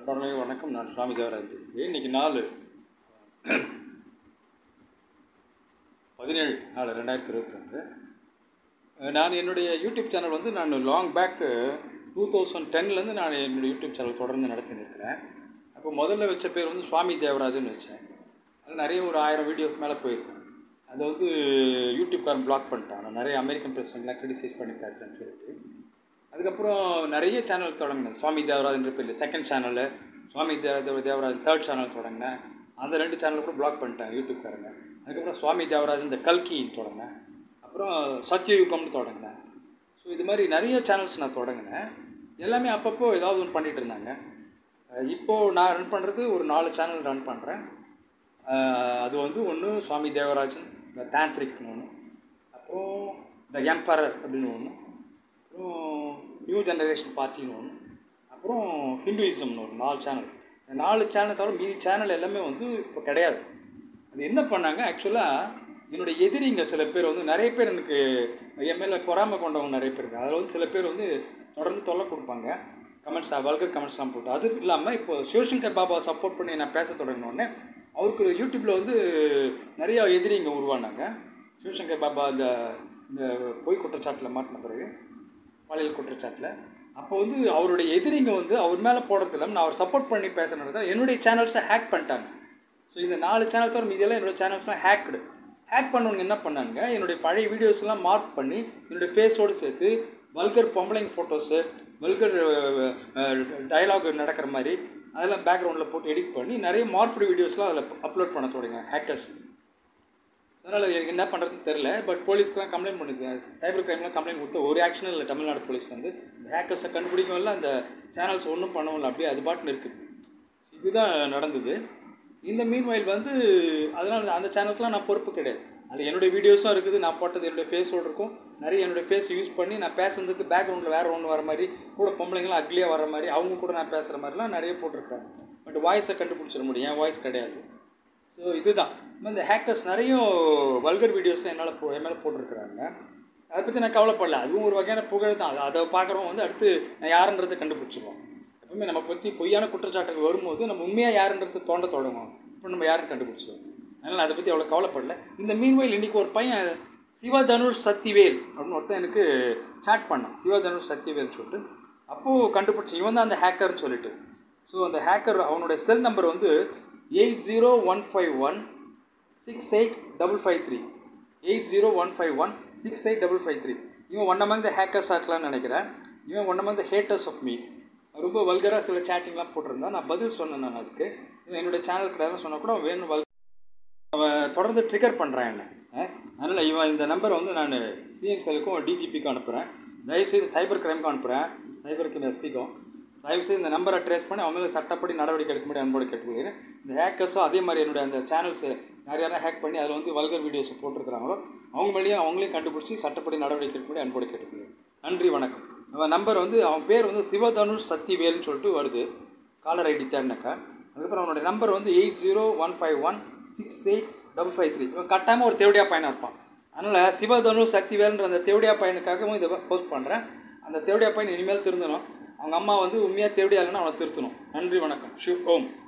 அன்பான வணக்கம். நான் சுவாமி தேவராஜ் பேசுகிறேன். இன்னைக்கு நாலு பதினேழு நாலு ரெண்டாயிரத்தி இருபத்தி ரெண்டு. நான் என்னுடைய யூடியூப் சேனல் வந்து நான் லாங் பேக் டூ தௌசண்ட் டென்லேருந்து நான் என்னுடைய யூடியூப் சேனல் தொடர்ந்து நடத்தின்னு இருக்கிறேன். அப்போ முதல்ல வச்ச பேர் வந்து சுவாமி தேவராஜன் வச்சேன். அது நிறைய ஒரு ஆயிரம் வீடியோக்கு மேலே போயிருக்கும். அதை வந்து யூடியூப்காரன் பிளாக் பண்ணிட்டான். நான் நிறைய அமெரிக்கன் பிரசிடென்ட்லாம் கிரிட்டிசைஸ் பண்ணி பேசுகிறேன்னு சொல்லிட்டு அதுக்கப்புறம் நிறைய சேனல் தொடங்கினேன். சுவாமி தேவராஜன்ற பேர் செகண்ட் சேனலு சுவாமி தேவ தேவராஜன் தேர்ட் சேனல் தொடங்கினேன். அந்த ரெண்டு சேனல் கூட பிளாக் பண்ணிட்டேன் யூடியூப்காரங்க அதுக்கப்புறம் சுவாமி தேவராஜன் இந்த கல்கி தொடங்கினேன். அப்புறம் சத்யயுகம்னு தொடங்கினேன். ஸோ இது மாதிரி நிறைய சேனல்ஸ் நான் தொடங்கினேன். எல்லாமே அப்பப்போ ஏதாவது ஒன்று பண்ணிகிட்டு இருந்தாங்க. இப்போது நான் ரன் பண்ணுறது ஒரு நாலு சேனல் ரன் பண்ணுறேன் அது வந்து ஒன்று சுவாமி தேவராஜன் த தாந்திரிக்னு ஒன்று அப்புறம் த எம்பரர் அப்படின்னு ஒன்று அப்புறம் நியூ ஜெனரேஷன் பார்ட்டின்னு ஒன்று அப்புறம் ஹிந்துயிசம்னு ஒரு நாலு சேனல் இந்த நாலு சேனல் தவிர மீதி சேனல் எல்லாமே வந்து இப்போ கிடையாது. அது என்ன பண்ணாங்க? ஆக்சுவலாக என்னுடைய எதிரிங்க சில பேர் வந்து நிறைய பேர் எனக்கு என் மேலே பொறாமை கொண்டவங்க நிறைய பேர் இருக்காங்க. அதில் வந்து சில பேர் வந்து தொடர்ந்து தொல்லை கொடுப்பாங்க. கமெண்ட்ஸ் வல்கர் கமெண்ட்ஸ்லாம் போட்டு. அது இல்லாமல் இப்போ சிவசங்கர் பாபா சப்போர்ட் பண்ணி நான் பேச தொடங்கினோடனே அவருக்கு யூடியூப்பில் வந்து நிறையா எதிரி இங்கே உருவானாங்க சிவசங்கர் பாபா இந்த இந்த பொய் குற்றச்சாட்டில் மாட்டின பிறகு. பாலியல் குற்றச்சாட்டில். அப்போ வந்து அவருடைய எதிரிங்க வந்து அவர் மேலே போடுறது இல்லாமல் நான் அவர் சப்போர்ட் பண்ணி பேசுனது என்னுடைய சேனல்ஸை ஹேக் பண்ணிட்டாங்க. ஸோ இந்த நாலு சேனல் தவிர மீதியெல்லாம் என்னோடய சேனல்ஸ்லாம் ஹேக்டு ஹேக் பண்ணவங்க என்ன பண்ணாங்க? என்னுடைய பழைய வீடியோஸ்லாம் மார்க் பண்ணி என்னுடைய ஃபேஸோடு சேர்த்து வல்கர் பொம்பளைங்க ஃபோட்டோஸு வல்கர் டயலாக் நடக்கிற மாதிரி அதெல்லாம் பேக்ரவுண்டில் போட்டு எடிட் பண்ணி நிறைய மார்ஃபுடு வீடியோஸ்லாம் அதில் அப்லோட் பண்ண தொடங்க ஹேக்கர்ஸ் அதனால் எனக்கு என்ன பண்ணுறதுன்னு தெரில பட் போலீஸ்க்குலாம் கம்ப்ளைண்ட் பண்ணுது சைபர் கிரைம்லாம் கம்ப்ளைண்ட் கொடுத்து ஒரு ஆக்ஷனும் இல்லை தமிழ்நாடு போலீஸ் வந்து. ஹேக்கர்ஸை கண்டுபிடிக்கவும் இல்லை அந்த சேனல்ஸ் ஒன்றும் பண்ணவும் இல்லை அப்படியே அது பாட்டுன்னு இருக்குது இதுதான் நடந்தது. இந்த மீன்வயல் வந்து அதனால் அந்த சேனலுக்குலாம் நான் பொறுப்பு கிடையாது. அதில் என்னுடைய வீடியோஸும் இருக்குது நான் போட்டது என்னுடைய ஃபேஸோடு இருக்கும். நிறைய என்னுடைய ஃபேஸ் யூஸ் பண்ணி நான் பேசுறதுக்கு பேக்ரவுண்டில் வேறு ஒன்று வர மாதிரி கூட பொம்பளைங்களாம் அக்லியாக வர மாதிரி அவங்க கூட நான் பேசுகிற மாதிரிலாம் நிறைய போட்டிருக்காங்க பட் வாய்ஸை கண்டுபிடிச்சிட முடியும். என் வாய்ஸ் கிடையாது. ஸோ இதுதான். இந்த ஹேக்கர்ஸ் நிறைய வல்கர் வீடியோஸ் என்னால் போ என் மேலே போட்டிருக்கிறாங்க. அதை பற்றி நான் கவலைப்படல. அதுவும் ஒரு வகையான புகழ் தான். அதை பார்க்குறவங்க வந்து அடுத்து நான் யாருன்றதை கண்டுபிடிச்சிருவோம். எப்பவுமே நம்ம பற்றி பொய்யான குற்றச்சாட்டுகள் வரும்போது நம்ம உண்மையாக யாருன்றது தோண்ட தொடங்கும் இப்போ நம்ம யாருன்னு கண்டுபிடிச்சிருவோம். அதனால் அதை பற்றி அவ்வளோ கவலைப்படல. இந்த மீன்வயில் இன்றைக்கி ஒரு பையன் சிவதனுஷ் சக்திவேல் அப்படின்னு ஒருத்தன் எனக்கு சாட் பண்ணான். சிவதனுஷ் சக்திவேல்னு சொல்லிட்டு. அப்போது கண்டுபிடிச்சி இவன் தான் அந்த ஹேக்கர்னு சொல்லிட்டு. ஸோ அந்த ஹேக்கர் அவனுடைய செல் நம்பர் வந்து eight zero one five one six eight double five three. Eight zero one five one six eight double five three. இவன் ஒன் அமங் த ஹேக்கர்ஸ் ஆக்கலாம்னு நினைக்கிறேன். இவன் one among the haters of me ரொம்ப வல்கராக சில சேட்டிங்லாம் போட்டிருந்தான் நான் பதில் சொன்னேன் நான் அதுக்கு. என்னோடய சேனல் கிடையாது சொன்னால் கூட வேணும் வல் அவன் தொடர்ந்து ட்ரிகர் பண்ணுறான் என்ன. அதனால் இவன் இந்த நம்பரை வந்து நான் சிஎம்செலுக்கும் டிஜிபிக்கும் அனுப்புகிறேன் தயவுசெய்து சைபர் கிரைமுக்கும் அனுப்புகிறேன் சைபருக்கும் எஸ்பிக்கும் தயவுசெய்து இந்த நம்பரை ட்ரேஸ் பண்ணி அவங்க சட்டப்படி நடவடிக்கை எடுக்க முடியும் அன்போடு கேட்டுக்கொள்கிறேன். இந்த ஹேக்கர்ஸும் அதே மாதிரி என்னுடைய அந்த சேனல்ஸ் யார் யாரும் ஹேக் பண்ணி அதில் வந்து வல்கர் வீடியோஸ் போட்டிருக்கிறாங்களோ அவங்க மேலேயும் அவங்களையும் கண்டுபிடிச்சி சட்டப்படி நடவடிக்கை எடுக்க முடியும் அன்போடு கேட்டுக்கொள்கிறேன். நன்றி வணக்கம். அவன் நம்பர் வந்து அவன் பேர் வந்து சிவதனுஷ் சக்திவேல்னு சொல்லிட்டு வருது. காலர் ஐடி தேடினாக்கா. அதுக்கப்புறம் அவனுடைய நம்பர் வந்து eight zero one five one six eight double five three. இவன் கட்டாயமாக ஒரு தேவடியா பையனாக இருப்பான். அதனால் சிவதனு சக்திவேல்ன்ற அந்த தேவடியா பையனுக்காகவும் இதை போஸ்ட் பண்ணுறேன் அந்த தேவடியா பையன் இனிமேல் திருந்தணும். அவங்க அம்மா வந்து உண்மையாக தேவடியா இல்லைன்னா அவனை திருத்தணும். நன்றி வணக்கம். ஷிவ் ஓம்.